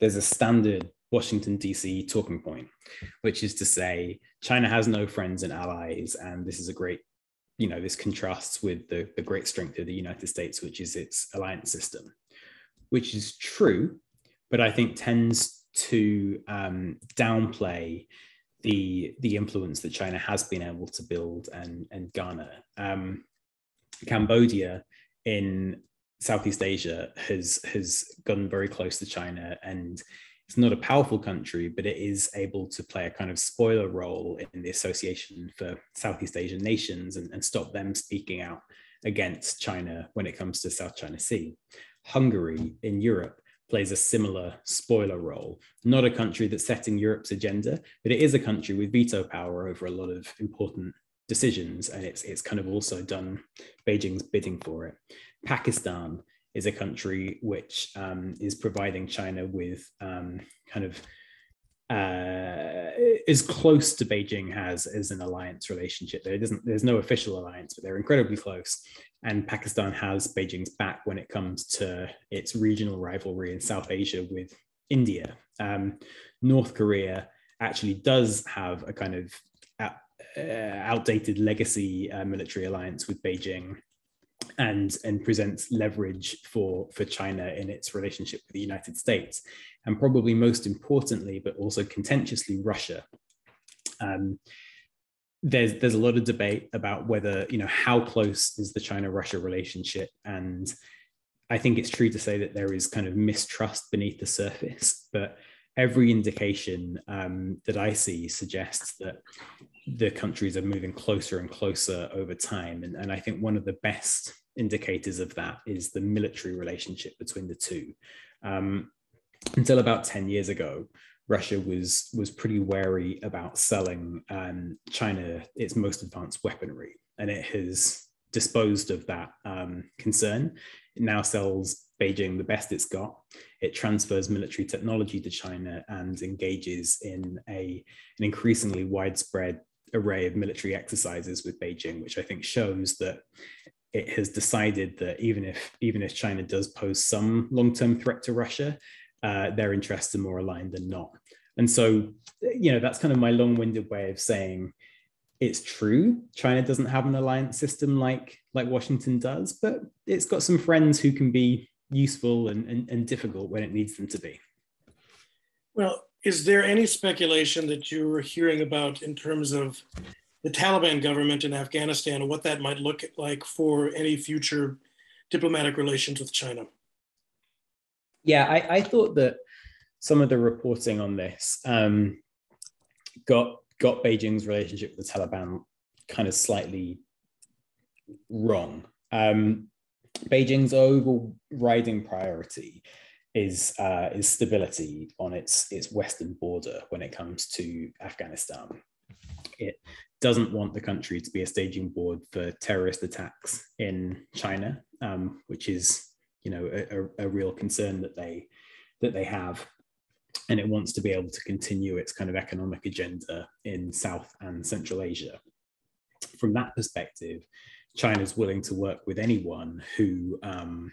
there's a standard Washington, D.C. talking point, which is to say China has no friends and allies. And this is a great, you know, this contrasts with the, the great strength of the United States, which is its alliance system, which is true, but I think tends to um, downplay the, the influence that China has been able to build and, and garner. Um, Cambodia in Southeast Asia has has gotten very close to China and it's not a powerful country, but it is able to play a kind of spoiler role in the association for Southeast Asian nations and, and stop them speaking out against China when it comes to South China Sea. Hungary in Europe plays a similar spoiler role. Not a country that's setting Europe's agenda, but it is a country with veto power over a lot of important decisions, and it's it's kind of also done Beijing's bidding for it. Pakistan is a country which um, is providing China with um, kind of uh, as close to Beijing has as an alliance relationship. There doesn't, there's no official alliance, but they're incredibly close. And Pakistan has Beijing's back when it comes to its regional rivalry in South Asia with India. Um, North Korea actually does have a kind of out, uh, outdated legacy uh, military alliance with Beijing and and presents leverage for for China in its relationship with the United States, and probably most importantly, but also contentiously, Russia. Um, there's there's a lot of debate about whether you know how close is the China-Russia relationship, and I think it's true to say that there is kind of mistrust beneath the surface, but every indication um, that I see suggests that the countries are moving closer and closer over time. And, and I think one of the best indicators of that is the military relationship between the two. Um, until about 10 years ago, Russia was, was pretty wary about selling um, China its most advanced weaponry, and it has disposed of that um, concern. It now sells Beijing the best it's got. It transfers military technology to China and engages in a, an increasingly widespread array of military exercises with Beijing, which I think shows that it has decided that even if even if China does pose some long-term threat to Russia, uh, their interests are more aligned than not. And so, you know, that's kind of my long-winded way of saying it's true China doesn't have an alliance system like like Washington does, but it's got some friends who can be useful and, and, and difficult when it needs them to be. Well, is there any speculation that you're hearing about in terms of the Taliban government in Afghanistan and what that might look like for any future diplomatic relations with China? Yeah, I, I thought that some of the reporting on this um, got got Beijing's relationship with the Taliban kind of slightly wrong. Um, Beijing's overriding priority is uh, is stability on its its western border when it comes to Afghanistan. It doesn't want the country to be a staging board for terrorist attacks in China, um, which is you know a, a, real concern that they that they have, and it wants to be able to continue its kind of economic agenda in South and Central Asia. From that perspective, China is willing to work with anyone who um,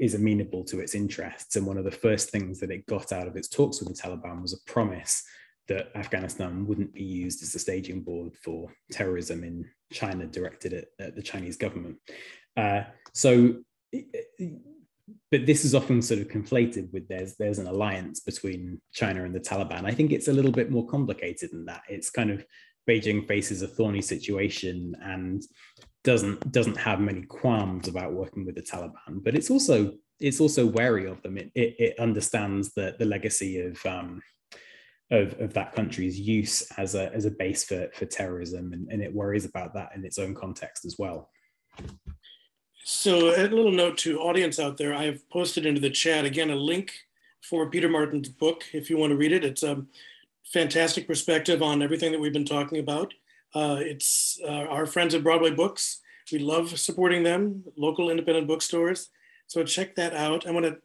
is amenable to its interests. And one of the first things that it got out of its talks with the Taliban was a promise that Afghanistan wouldn't be used as a staging board for terrorism in China directed at, at the Chinese government. Uh, so, but this is often sort of conflated with there's there's an alliance between China and the Taliban. I think it's a little bit more complicated than that. It's kind of Beijing faces a thorny situation and doesn't doesn't have many qualms about working with the Taliban, but it's also it's also wary of them. It, it, it understands that the legacy of um, of, of that country's use as a as a base for for terrorism, and, and it worries about that in its own context as well. So, a little note to audience out there: I have posted into the chat again a link for Peter Martin's book if you want to read it. It's a fantastic perspective on everything that we've been talking about. Uh, it's uh, our friends at Broadway Books. We love supporting them, local independent bookstores. So check that out. I want to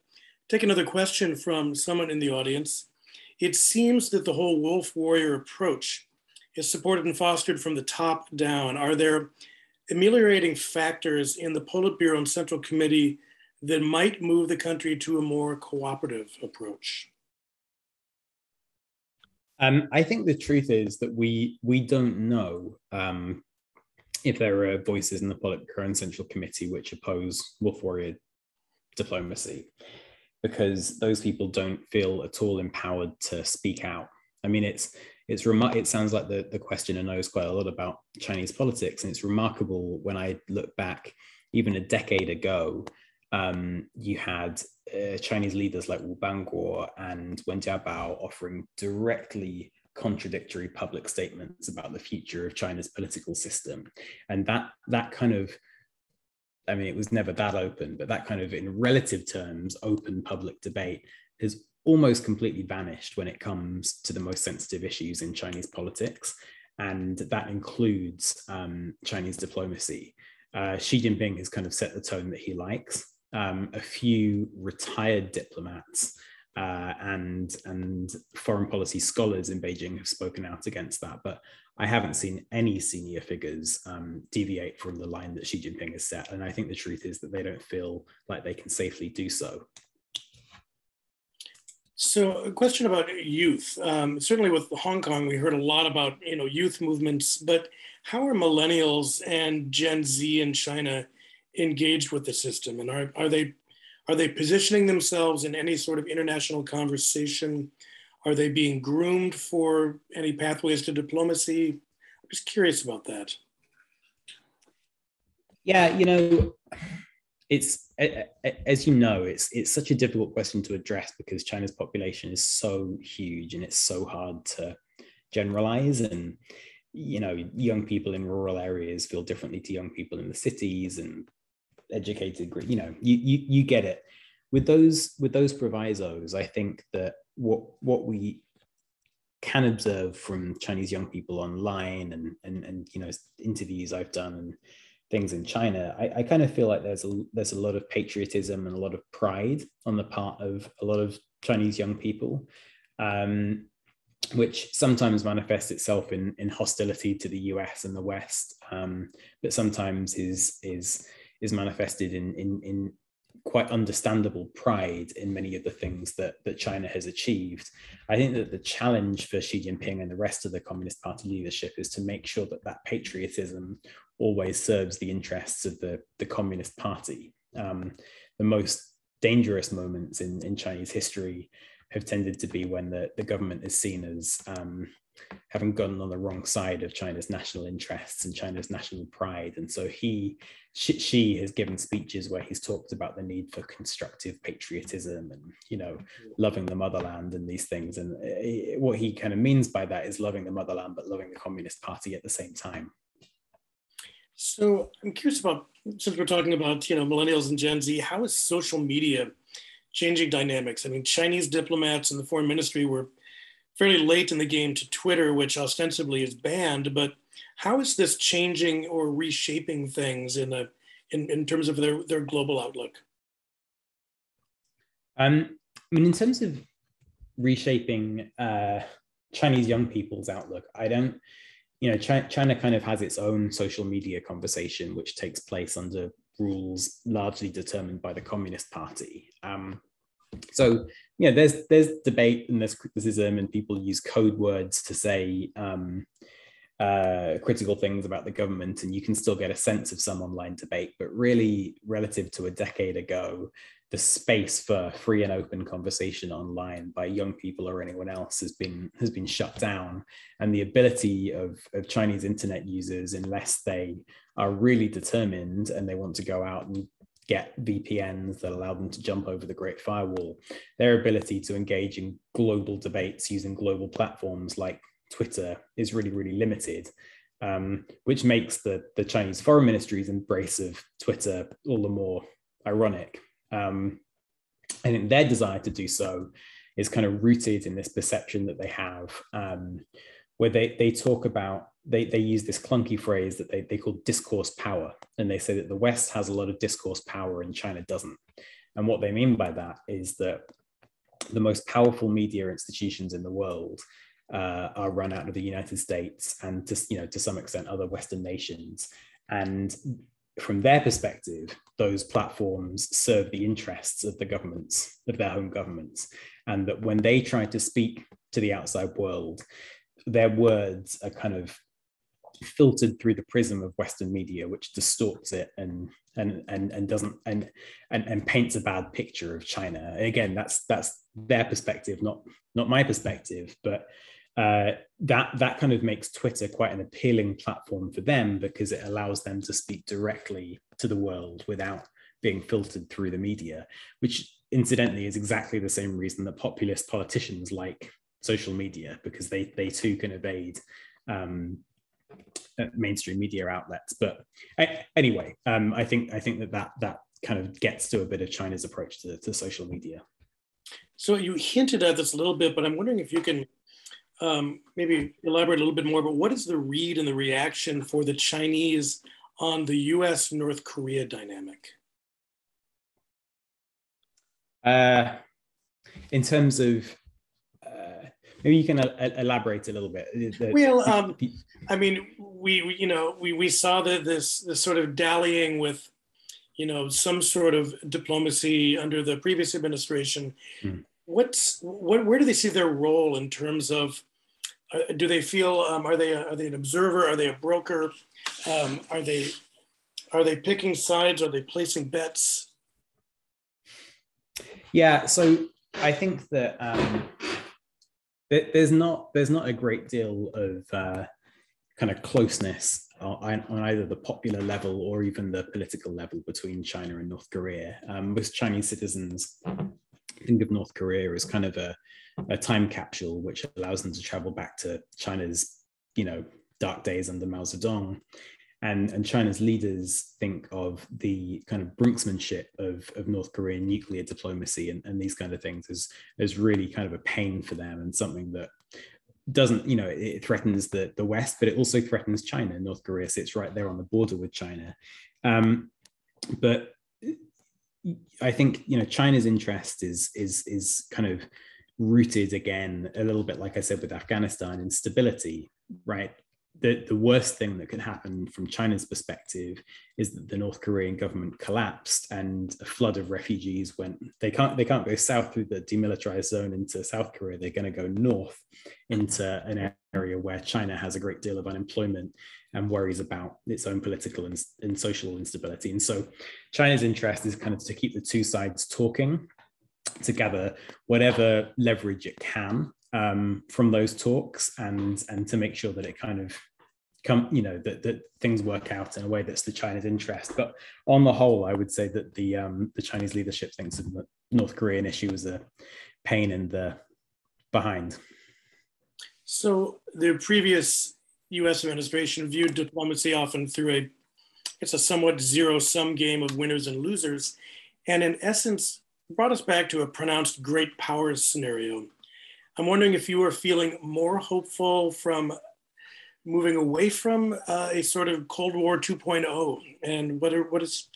take another question from someone in the audience. It seems that the whole wolf warrior approach is supported and fostered from the top down. Are there ameliorating factors in the Politburo and Central Committee that might move the country to a more cooperative approach? Um, I think the truth is that we we don't know um, if there are voices in the Politburo and Central Committee which oppose wolf warrior diplomacy, because those people don't feel at all empowered to speak out. I mean, it's it's rem- it sounds like the, the questioner knows quite a lot about Chinese politics, and it's remarkable when I look back even a decade ago um, you had uh, Chinese leaders like Wu Bangguo and Wen Jiabao offering directly contradictory public statements about the future of China's political system. And that that kind of I mean, it was never that open, but that kind of, in relative terms, open public debate has almost completely vanished when it comes to the most sensitive issues in Chinese politics. And that includes um, Chinese diplomacy. Uh, Xi Jinping has kind of set the tone that he likes um, a few retired diplomats uh, and and foreign policy scholars in Beijing have spoken out against that. But I haven't seen any senior figures um, deviate from the line that Xi Jinping has set, and I think the truth is that they don't feel like they can safely do so. So, a question about youth. Um, certainly, with Hong Kong, we heard a lot about you know youth movements, but how are millennials and Gen Z in China engaged with the system, and are are they are they positioning themselves in any sort of international conversation? Are they being groomed for any pathways to diplomacy? I'm just curious about that. Yeah, you know, it's as you know, it's it's such a difficult question to address because China's population is so huge and it's so hard to generalize and you know young people in rural areas feel differently to young people in the cities and educated group, you know you, you you get it. With those with those provisos i think that what what we can observe from chinese young people online and and, and you know interviews i've done and things in china I, I kind of feel like there's a there's a lot of patriotism and a lot of pride on the part of a lot of chinese young people um, which sometimes manifests itself in, in hostility to the US and the West, um, but sometimes is is is manifested in, in, in quite understandable pride in many of the things that, that China has achieved. I think that the challenge for Xi Jinping and the rest of the Communist Party leadership is to make sure that that patriotism always serves the interests of the, the Communist Party. Um, the most dangerous moments in, in Chinese history have tended to be when the, the government is seen as um, having gotten on the wrong side of China's national interests and China's national pride. And so he, Xi has given speeches where he's talked about the need for constructive patriotism and, you know, loving the motherland and these things. And eh, what he kind of means by that is loving the motherland, but loving the Communist Party at the same time. So I'm curious about, since we're talking about, you know, millennials and Gen Z, how is social media changing dynamics? I mean, Chinese diplomats and the foreign ministry were fairly late in the game to Twitter, which ostensibly is banned. But how is this changing or reshaping things in a in, in terms of their, their global outlook? Um, I mean, in terms of reshaping uh, Chinese young people's outlook, I don't, you know, China, China kind of has its own social media conversation, which takes place under rules largely determined by the Communist Party. Um, so yeah, there's there's debate and there's criticism, and people use code words to say um, uh, critical things about the government, and you can still get a sense of some online debate. But really, relative to a decade ago, the space for free and open conversation online by young people or anyone else has been has been shut down, and the ability of, of Chinese internet users, unless they are really determined and they want to go out and get VPNs that allow them to jump over the Great Firewall, their ability to engage in global debates using global platforms like Twitter is really, really limited, um, which makes the, the Chinese foreign ministry's embrace of Twitter all the more ironic. Um, their desire to do so is kind of rooted in this perception that they have, um, where they, they talk about they, they use this clunky phrase that they, they call discourse power. And they say that the West has a lot of discourse power and China doesn't. And what they mean by that is that the most powerful media institutions in the world uh, are run out of the United States and to, you know, to some extent other Western nations. And from their perspective, those platforms serve the interests of the governments, of their home governments. And that when they try to speak to the outside world, their words are kind of filtered through the prism of Western media, which distorts it and and and and doesn't and and, and paints a bad picture of China. Again, that's that's their perspective, not not my perspective, but uh, that that kind of makes Twitter quite an appealing platform for them because it allows them to speak directly to the world without being filtered through the media, which incidentally is exactly the same reason that populist politicians like social media because they they too can evade um, uh, mainstream media outlets. But anyway, um, I think I think that that that kind of gets to a bit of China's approach to, to social media. So you hinted at this a little bit, but I'm wondering if you can um, maybe elaborate a little bit more. But what is the read and the reaction for the Chinese on the U.S. North Korea dynamic? Uh, in terms of uh, maybe you can elaborate a little bit. well, um, I mean, we, we, you know we we saw that this this sort of dallying with you know some sort of diplomacy under the previous administration. Mm. What's what? Where do they see their role in terms of? Uh, do they feel? Um, are they are they an observer? Are they a broker? Um, are they are they picking sides? Are they placing bets? Yeah, so I think that um, there's not there's not a great deal of uh, kind of closeness on, on, either the popular level or even the political level between China and North Korea. Um, most Chinese citizens think of North Korea as kind of a, a time capsule, which allows them to travel back to China's, you know, dark days under Mao Zedong and, and China's leaders think of the kind of brinksmanship of, of North Korean nuclear diplomacy and, and these kind of things as, as really kind of a pain for them and something that doesn't, you know, it threatens the, the West, but it also threatens China. North Korea sits right there on the border with China. Um, but I think, you know, China's interest is, is, is kind of rooted again, a little bit like I said with Afghanistan, in stability, right? the, the worst thing that could happen from China's perspective is that the North Korean government collapsed and a flood of refugees went. They can't they can't go south through the demilitarized zone into South Korea. They're going to go north into an area where China has a great deal of unemployment and worries about its own political and, and social instability. And so China's interest is kind of to keep the two sides talking to gather whatever leverage it can um, from those talks and and to make sure that it kind of come you know that, that things work out in a way that's to China's interest. But on the whole, I would say that the um, the Chinese leadership thinks the North Korean issue is a pain in the behind. So the previous U.S. administration viewed diplomacy often through a it's a somewhat zero sum game of winners and losers, and in essence brought us back to a pronounced great powers scenario. I'm wondering if you are feeling more hopeful from moving away from uh, a sort of Cold War 2.0, and what are, what is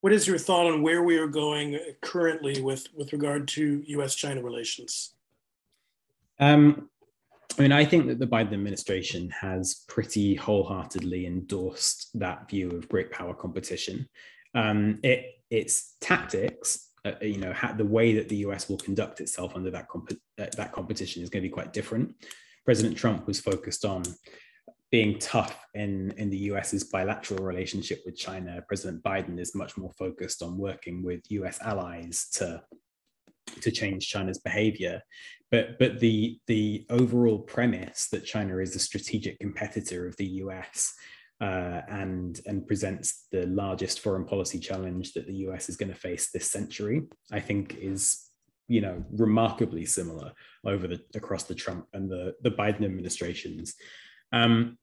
what is your thought on where we are going currently with with regard to U.S.-China relations? Um, I mean, I think that the Biden administration has pretty wholeheartedly endorsed that view of great power competition. Um, it, its tactics uh, you know, the way that the US will conduct itself under that comp- uh, that competition is going to be quite different. President Trump was focused on being tough in, in the US's bilateral relationship with China. President Biden is much more focused on working with US allies to to change China's behavior. But but the the overall premise that China is a strategic competitor of the US uh, and and presents the largest foreign policy challenge that the US is going to face this century, I think is you know remarkably similar over the across the Trump and the the Biden administrations. Um,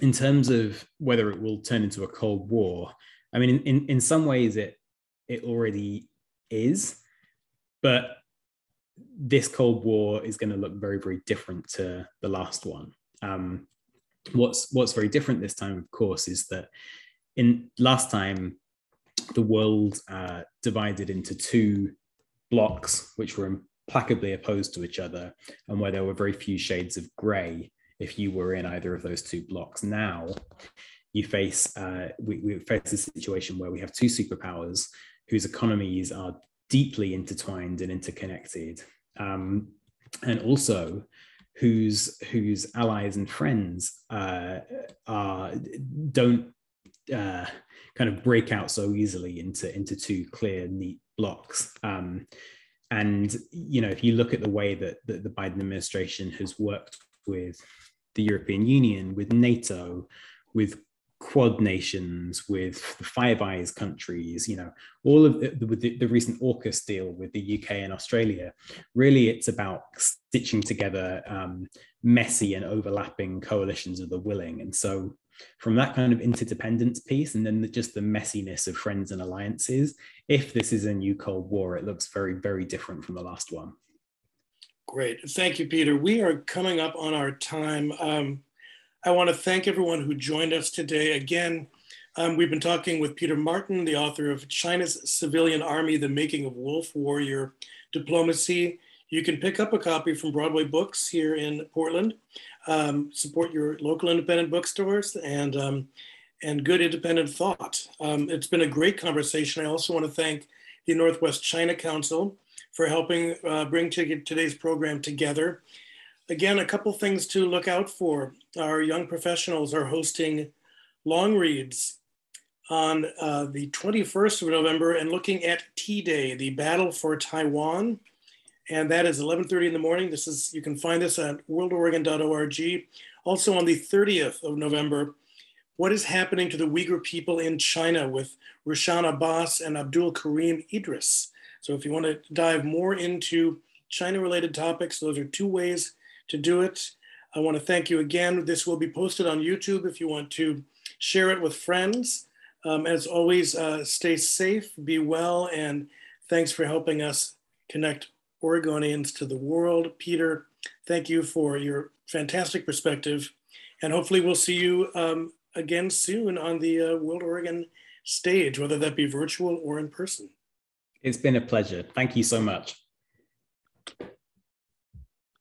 in terms of whether it will turn into a cold war, I mean, in, in, in some ways it it already is, but this cold war is going to look very very different to the last one. Um, what's what's very different this time, of course, is that in last time the world uh, divided into two blocks, which were implacably opposed to each other, and where there were very few shades of grey if you were in either of those two blocks. Now you face uh, we, we face a situation where we have two superpowers whose economies are deeply intertwined and interconnected. Um, and also whose whose allies and friends uh, are don't uh, kind of break out so easily into into two clear neat blocks. Um, and you know, if you look at the way that, that the Biden administration has worked with the European Union, with NATO, with Quad nations, with the Five Eyes countries, you know, all of the, the, the, recent AUKUS deal with the UK and Australia, really it's about stitching together um, messy and overlapping coalitions of the willing. And so from that kind of interdependence piece and then the, just the messiness of friends and alliances, if this is a new Cold War, it looks very, very different from the last one. Great. Thank you, Peter. We are coming up on our time. Um, I want to thank everyone who joined us today. Again, um, we've been talking with Peter Martin, the author of China's Civilian Army, The Making of Wolf Warrior Diplomacy. You can pick up a copy from Broadway Books here in Portland. Um, support your local independent bookstores and um, and good independent thought. Um, it's been a great conversation. I also want to thank the Northwest China Council for helping uh, bring to today's program together. Again, a couple things to look out for. Our young professionals are hosting long reads on uh, the 21st of November and looking at T-Day, the battle for Taiwan. And that is 11.30 in the morning. This is, you can find this at worldoregon.org. Also on the 30th of November, what is happening to the Uyghur people in China with Rushan Abbas and Abdul Karim Idris. So if you want to dive more into China-related topics, those are two ways to do it. I want to thank you again. This will be posted on YouTube if you want to share it with friends. Um, as always, uh, stay safe, be well, and thanks for helping us connect Oregonians to the world. Peter, thank you for your fantastic perspective. And hopefully we'll see you um, again soon on the uh, World Oregon stage, whether that be virtual or in person. It's been a pleasure. Thank you so much.